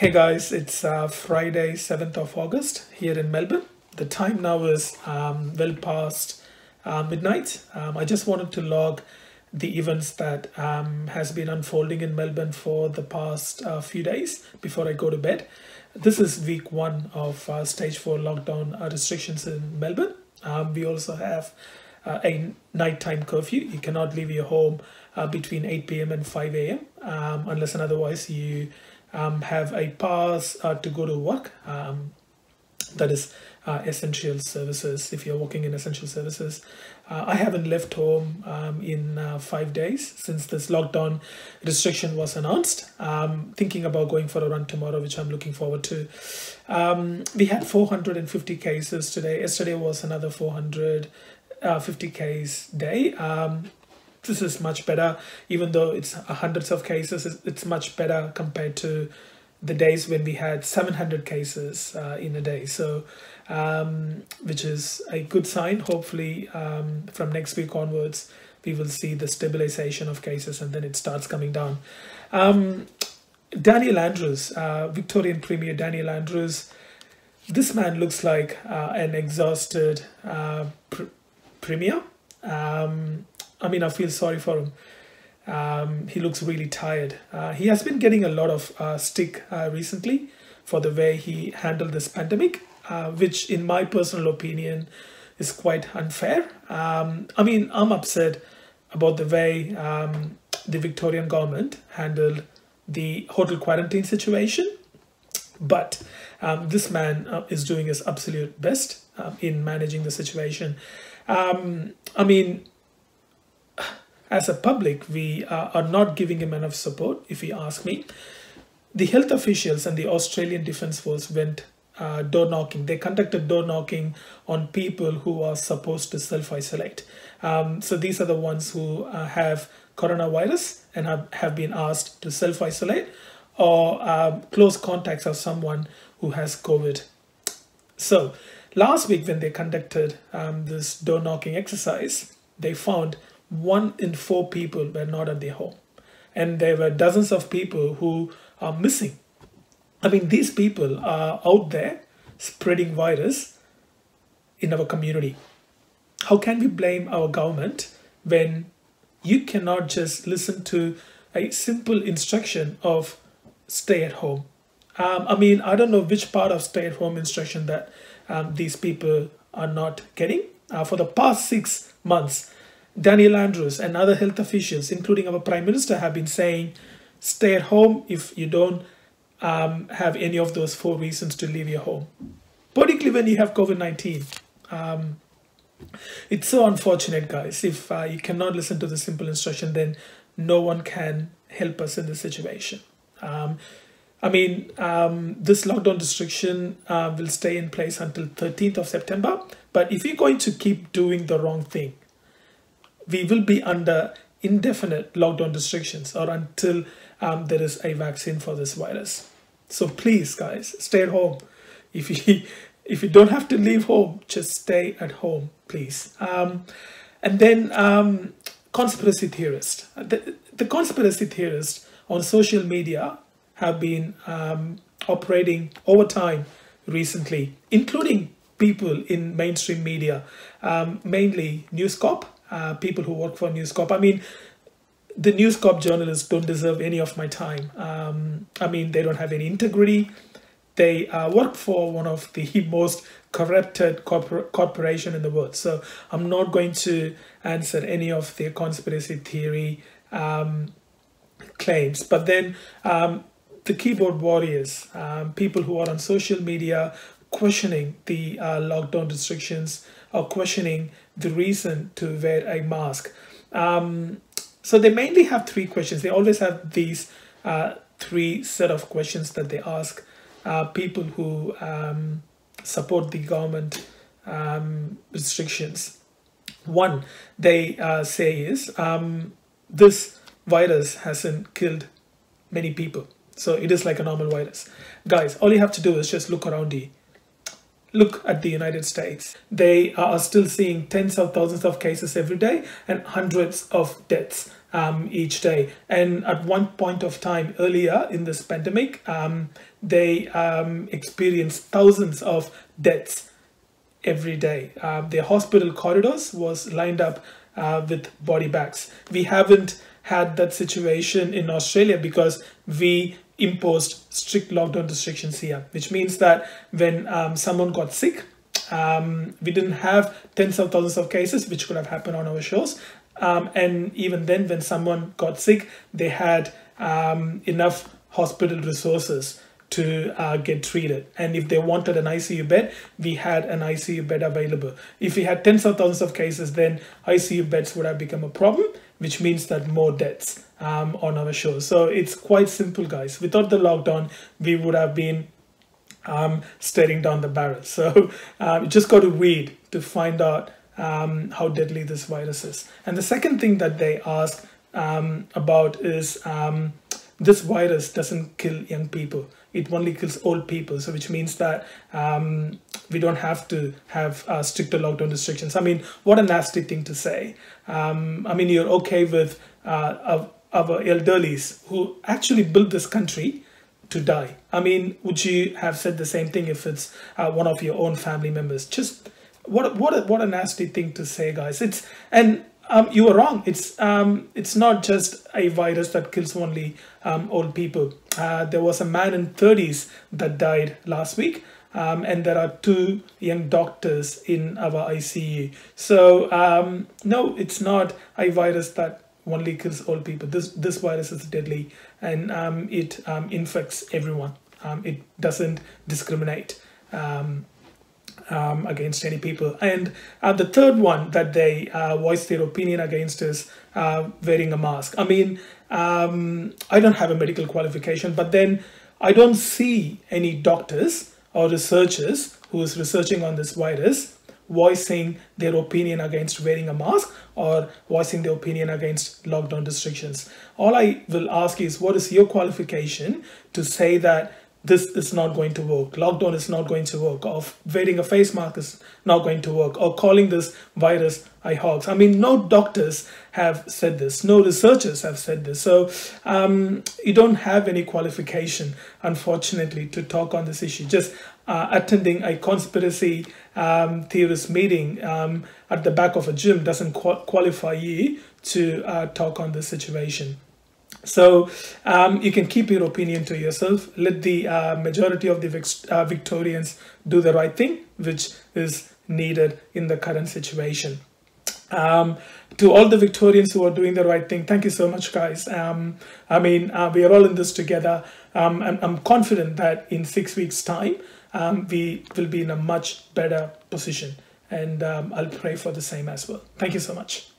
Hey guys, it's uh, Friday, 7th of August here in Melbourne. The time now is um, well past uh, midnight. Um, I just wanted to log the events that um, has been unfolding in Melbourne for the past uh, few days before I go to bed. This is week one of uh, stage four lockdown uh, restrictions in Melbourne. Um, we also have uh, a nighttime curfew. You cannot leave your home between 8 p.m. and 5 a.m. Um, unless and otherwise you um, have a pass uh, to go to work. Um, that is uh, essential services. If you're working in essential services, uh, I haven't left home um, in uh, five days since this lockdown restriction was announced. Um, thinking about going for a run tomorrow, which I'm looking forward to. Um, we had 450 cases today. Yesterday was another 450 case day. This is much better even though it's hundreds of cases it's much better compared to the days when we had 700 cases uh, in a day. So um, which is a good sign. Hopefully um, from next week onwards we will see the stabilization of cases and then it starts coming down. Um, daniel andrews uh, victorian premier daniel andrews. This man looks like uh, an exhausted uh, pr- premier. Um, I mean, I feel sorry for him. Um, he looks really tired. Uh, he has been getting a lot of uh, stick uh, recently for the way he handled this pandemic, uh, which, in my personal opinion, is quite unfair. Um, I mean, I'm upset about the way um, the Victorian government handled the hotel quarantine situation, but um, this man uh, is doing his absolute best uh, in managing the situation. Um, I mean, as a public, we uh, are not giving him enough support, if you ask me. The health officials and the Australian Defence Force went uh, door knocking. They conducted door knocking on people who are supposed to self isolate. Um, so these are the ones who uh, have coronavirus and have, have been asked to self isolate or um, close contacts of someone who has COVID. So last week, when they conducted um, this door knocking exercise, they found one in four people were not at their home. And there were dozens of people who are missing. I mean, these people are out there spreading virus in our community. How can we blame our government when you cannot just listen to a simple instruction of stay at home? Um, I mean, I don't know which part of stay at home instruction that um, these people are not getting. Uh, for the past six months, Daniel Andrews and other health officials, including our Prime Minister, have been saying stay at home if you don't um, have any of those four reasons to leave your home, particularly when you have COVID 19. Um, it's so unfortunate, guys. If uh, you cannot listen to the simple instruction, then no one can help us in this situation. Um, I mean, um, this lockdown restriction uh, will stay in place until 13th of September. But if you're going to keep doing the wrong thing, we will be under indefinite lockdown restrictions or until um, there is a vaccine for this virus. So please, guys, stay at home. If you if you don't have to leave home, just stay at home, please. Um, and then um, conspiracy theorists. The, the conspiracy theorists on social media have been um, operating over time recently, including people in mainstream media, um, mainly News Corp uh, people who work for News Corp. I mean, the News Corp journalists don't deserve any of my time. Um, I mean, they don't have any integrity. They uh, work for one of the most corrupted corpor- corporation in the world. So I'm not going to answer any of their conspiracy theory um, claims. But then um, the keyboard warriors, um, people who are on social media questioning the uh, lockdown restrictions or questioning the reason to wear a mask. Um, so they mainly have three questions. They always have these uh, three set of questions that they ask uh, people who um, support the government um, restrictions. One, they uh, say is um, this virus hasn't killed many people. So it is like a normal virus. Guys, all you have to do is just look around you Look at the United States. They are still seeing tens of thousands of cases every day and hundreds of deaths um, each day. And at one point of time earlier in this pandemic, um, they um, experienced thousands of deaths every day. Uh, their hospital corridors was lined up uh, with body bags. We haven't had that situation in Australia because we imposed strict lockdown restrictions here, which means that when um, someone got sick, um, we didn't have tens of thousands of cases, which could have happened on our shows. Um, and even then, when someone got sick, they had um, enough hospital resources to uh, get treated. And if they wanted an ICU bed, we had an ICU bed available. If we had tens of thousands of cases, then ICU beds would have become a problem, which means that more deaths um, on our show. So it's quite simple, guys. Without the lockdown, we would have been um, staring down the barrel. So uh, you just got to read to find out um, how deadly this virus is. And the second thing that they ask um, about is um, this virus doesn't kill young people it only kills old people. So which means that um, we don't have to have uh, stricter lockdown restrictions. I mean what a nasty thing to say. Um, i mean you're okay with uh, our elderlies who actually built this country to die. I mean would you have said the same thing if it's uh, one of your own family members? Just what what a, what a nasty thing to say guys. It's and um, you were wrong. It's um, it's not just a virus that kills only um, old people. Uh, there was a man in 30s that died last week, um, and there are two young doctors in our ICU. So um, no, it's not a virus that only kills old people. This this virus is deadly, and um, it infects everyone. it doesn't discriminate. Um, against any people. And uh, the third one that they uh, voice their opinion against is uh, wearing a mask. I mean, um, I don't have a medical qualification, but then I don't see any doctors or researchers who is researching on this virus voicing their opinion against wearing a mask or voicing their opinion against lockdown restrictions. All I will ask is what is your qualification to say that this is not going to work. Lockdown is not going to work. Or wearing a face mask is not going to work. Or calling this virus hoax. I mean, no doctors have said this. No researchers have said this. So um, you don't have any qualification, unfortunately, to talk on this issue. Just uh, attending a conspiracy um, theorist meeting um, at the back of a gym doesn't qualify you to uh, talk on this situation. So um, you can keep your opinion to yourself. Let the uh, majority of the uh, Victorians do the right thing, which is needed in the current situation. Um, to all the Victorians who are doing the right thing, thank you so much, guys. Um, I mean, uh, we are all in this together. Um, I'm, I'm, confident that in six weeks' time, um, we will be in a much better position. And um, I'll pray for the same as well. Thank you so much.